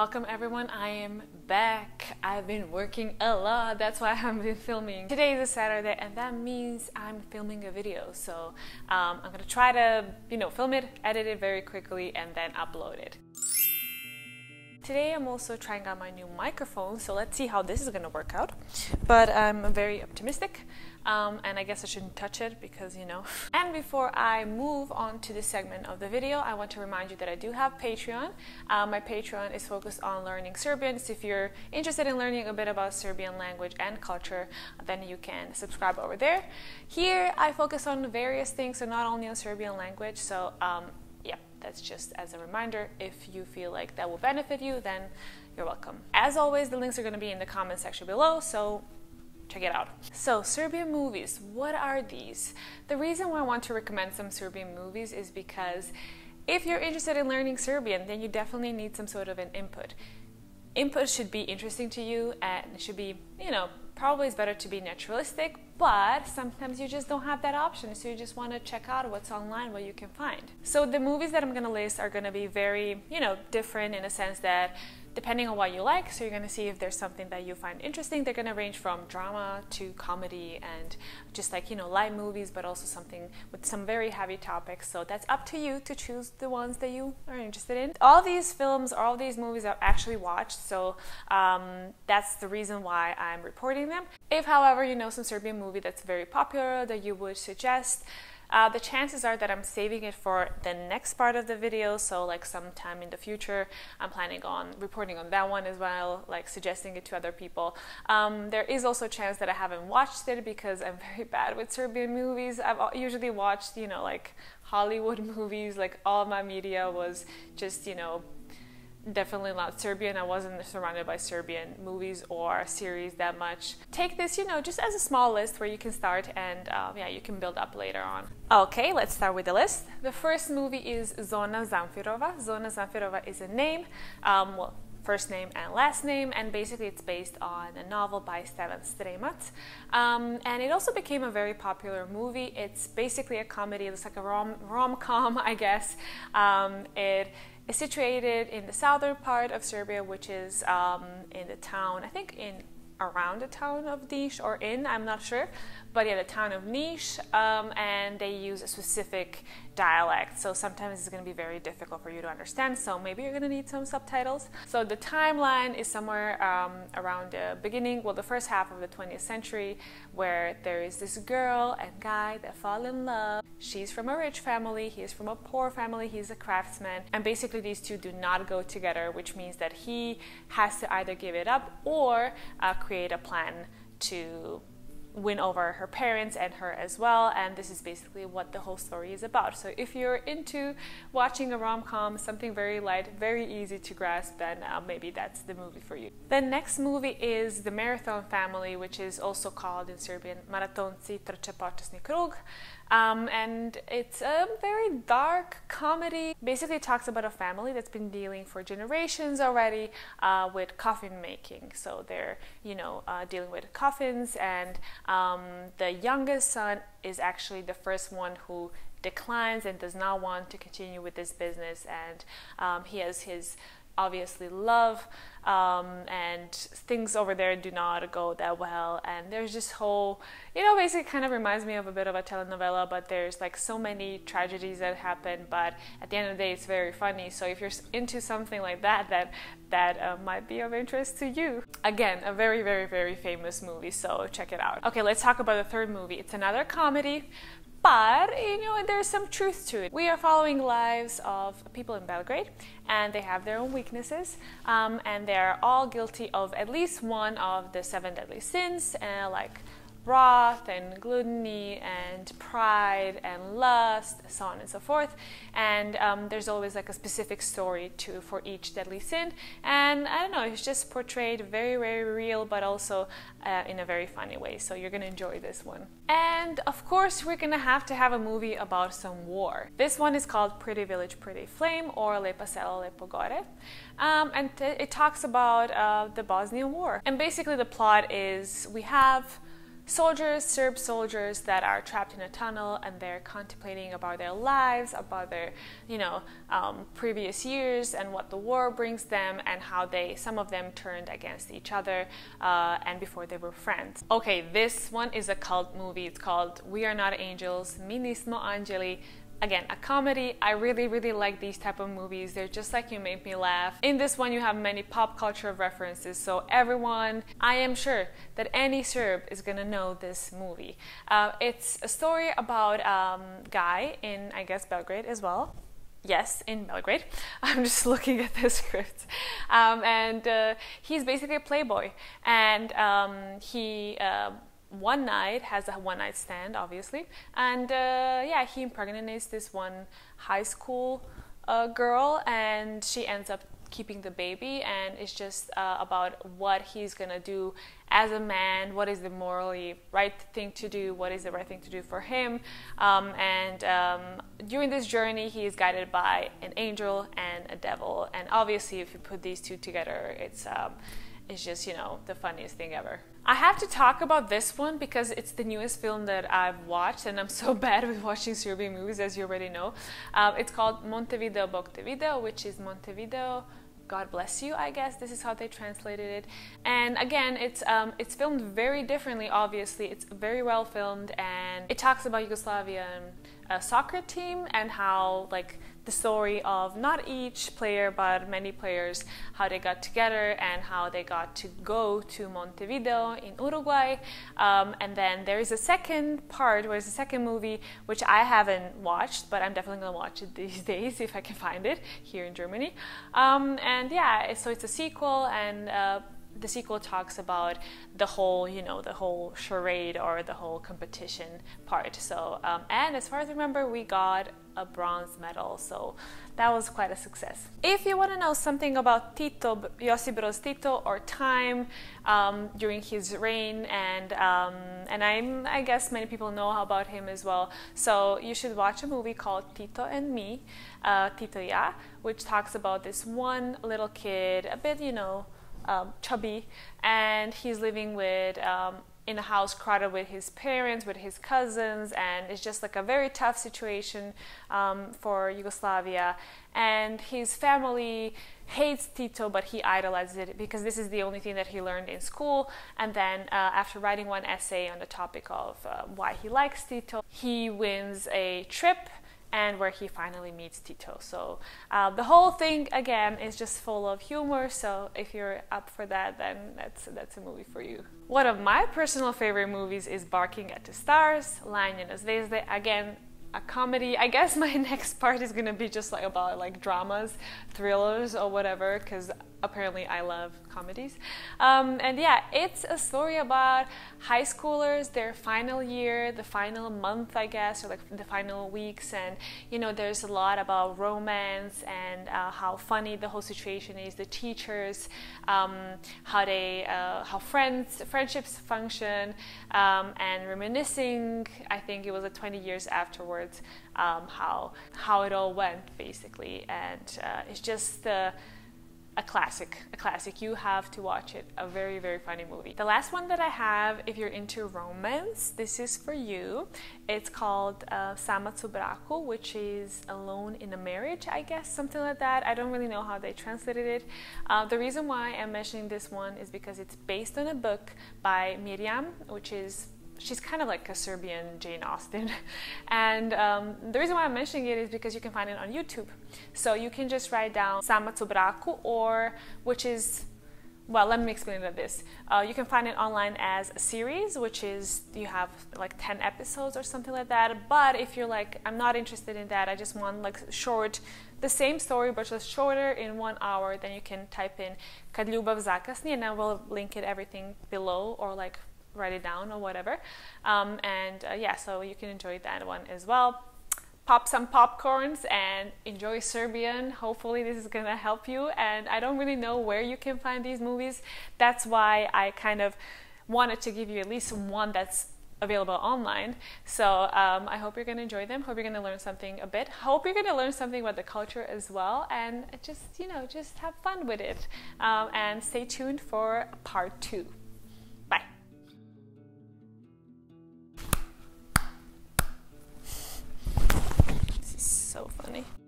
Welcome everyone, I am back. I've been working a lot, that's why I've been filming. Today is a Saturday and that means I'm filming a video. So um, I'm gonna try to, you know, film it, edit it very quickly and then upload it. Today I'm also trying out my new microphone, so let's see how this is going to work out. But I'm very optimistic, um, and I guess I shouldn't touch it because, you know. And before I move on to this segment of the video, I want to remind you that I do have Patreon. Uh, my Patreon is focused on learning Serbian, so if you're interested in learning a bit about Serbian language and culture, then you can subscribe over there. Here I focus on various things, so not only on Serbian language, so um, that's just as a reminder. If you feel like that will benefit you, then you're welcome. As always, the links are going to be in the comment section below, so check it out. So, Serbian movies, what are these? The reason why I want to recommend some Serbian movies is because if you're interested in learning Serbian, then you definitely need some sort of an input. Input should be interesting to you and it should be, you know, probably it's better to be naturalistic, but sometimes you just don't have that option. So you just want to check out what's online, what you can find. So the movies that I'm going to list are going to be very, you know, different in a sense that depending on what you like. So you're going to see if there's something that you find interesting. They're going to range from drama to comedy and just like, you know, light movies, but also something with some very heavy topics. So that's up to you to choose the ones that you are interested in. All these films, all these movies I've actually watched. So um, that's the reason why I'm reporting them. If, however, you know some Serbian movie that's very popular that you would suggest, uh, the chances are that I'm saving it for the next part of the video, so like sometime in the future, I'm planning on reporting on that one as well, like suggesting it to other people. Um, there is also a chance that I haven't watched it because I'm very bad with Serbian movies. I've usually watched, you know, like Hollywood movies, like all my media was just, you know, definitely not Serbian. I wasn't surrounded by Serbian movies or series that much. Take this, you know, just as a small list where you can start and um, yeah, you can build up later on. Okay, let's start with the list. The first movie is Zona Zamfirova. Zona Zamfirova is a name. Um, well, first name and last name, and basically it's based on a novel by Stevan Sremac. Um, and it also became a very popular movie. It's basically a comedy, it's like a rom, rom-com, I guess. Um, it is situated in the southern part of Serbia, which is um, in the town, I think in around the town of Niš or in, I'm not sure, but yeah, the town of Niš, um, and they use a specific dialect. So sometimes it's going to be very difficult for you to understand. So maybe you're going to need some subtitles. So the timeline is somewhere um, around the beginning, well, the first half of the 20th century, where there is this girl and guy that fall in love. She's from a rich family, he's from a poor family, he's a craftsman, and basically these two do not go together, which means that he has to either give it up or uh, create a plan to win over her parents and her as well and this is basically what the whole story is about. So if you're into watching a rom-com something very light very easy to grasp then uh, maybe that's the movie for you. The next movie is the marathon family which is also called in serbian maratonci trče počasni krug um, and it's a very dark comedy. Basically, it talks about a family that's been dealing for generations already uh, with coffin making. So they're, you know, uh, dealing with coffins, and um, the youngest son is actually the first one who declines and does not want to continue with this business, and um, he has his obviously love um, and things over there do not go that well. And there's this whole you know basically kind of reminds me of a bit of a telenovela but there's like so many tragedies that happen but at the end of the day it's very funny. So if you're into something like that that that uh, might be of interest to you. Again a very very very famous movie so check it out. Okay let's talk about the third movie. It's another comedy but you know there's some truth to it. We are following lives of people in belgrade and they have their own weaknesses um, and they're all guilty of at least one of the seven deadly sins uh, like wrath and gluttony and pride and lust, so on and so forth. And um, there's always like a specific story to for each deadly sin. And I don't know, it's just portrayed very, very real, but also uh, in a very funny way. So you're gonna enjoy this one. And of course, we're gonna have to have a movie about some war. This one is called Pretty Village, Pretty Flame, or Le Selo, Le Gore. Um, and it talks about uh, the Bosnian War. And basically, the plot is we have soldiers, Serb soldiers that are trapped in a tunnel and they're contemplating about their lives, about their, you know, um, previous years and what the war brings them and how they, some of them turned against each other uh, and before they were friends. Okay, this one is a cult movie. It's called We Are Not Angels, Mi Nismo Anđeli again a comedy i really really like these type of movies they're just like you make me laugh in this one you have many pop culture references so everyone i am sure that any serb is gonna know this movie uh, it's a story about a um, guy in i guess belgrade as well yes, in Belgrade. I'm just looking at the script. Um, and uh, he's basically a playboy. And um, he uh, one night has a one night stand, obviously, and uh, yeah, he impregnates this one high school uh, girl, and she ends up keeping the baby, and it's just uh, about what he's gonna do as a man, what is the morally right thing to do, what is the right thing to do for him, um, and um, during this journey, he is guided by an angel and a devil, and obviously, if you put these two together, it's um, it's just you know the funniest thing ever. I have to talk about this one because it's the newest film that I've watched, and I'm so bad with watching Serbian movies, as you already know. Um, it's called Montevideo Bog te video, which is Montevideo. God bless you, I guess this is how they translated it. And again, it's um, it's filmed very differently. Obviously, it's very well filmed, and it talks about Yugoslavian uh, soccer team and how like the story of not each player but many players how they got together and how they got to go to montevideo in uruguay. Um, and then there is a second part where a second movie which i haven't watched but i'm definitely to watch it these days if i can find it here in germany. Um, and yeah so it's a sequel and uh, the sequel talks about the whole, you know, the whole charade or the whole competition part. So, um, and as far as I remember, we got a bronze medal. So that was quite a success. If you want to know something about Tito, Josip Broz Tito, or time um, during his reign, and um, and I'm, I guess many people know about him as well. So you should watch a movie called Tito and Me, uh, Tito Ja, which talks about this one little kid, a bit, you know um, chubby, and he's living with um, in a house crowded with his parents, with his cousins, and it's just like a very tough situation um, for Yugoslavia. And his family hates Tito, but he idolizes it because this is the only thing that he learned in school. And then, uh, after writing one essay on the topic of uh, why he likes Tito, he wins a trip and where he finally meets Tito. So uh, the whole thing again is just full of humor. So if you're up for that, then that's that's a movie for you. One of my personal favorite movies is Barking at the Stars, Lajanje na zvezde. Again, a comedy. I guess my next part is gonna be just like about like dramas, thrillers, or whatever, because apparently I love comedies. Um, and yeah, it's a story about high schoolers, their final year, the final month, I guess, or like the final weeks. And you know, there's a lot about romance and uh, how funny the whole situation is. The teachers, um, how they, uh, how friends, friendships function, um, and reminiscing. I think it was like 20 years afterwards, um, how how it all went basically, and uh, it's just the a classic, a classic. You have to watch it. A very, very funny movie. The last one that I have, if you're into romance, this is for you. It's called uh, Samac u which is Alone in a Marriage, I guess, something like that. I don't really know how they translated it. Uh, the reason why I'm mentioning this one is because it's based on a book by Mir-Jam, which is she's kind of like a Serbian Jane Austen. and um, the reason why I'm mentioning it is because you can find it on YouTube. So you can just write down Samac u braku, or which is well, let me explain it this. Uh, you can find it online as a series, which is you have like 10 episodes or something like that. But if you're like, I'm not interested in that, I just want like short, the same story but just shorter in one hour, then you can type in Kad ljubav zakasni and I will link it everything below or like write it down or whatever. Um, and uh, yeah, so you can enjoy that one as well. Pop some popcorns and enjoy Serbian. Hopefully, this is gonna help you. And I don't really know where you can find these movies. That's why I kind of wanted to give you at least one that's available online. So um, I hope you're going to enjoy them. Hope you're going to learn something a bit. Hope you're going to learn something about the culture as well, and just you know just have fun with it. Um, and stay tuned for part two. Money.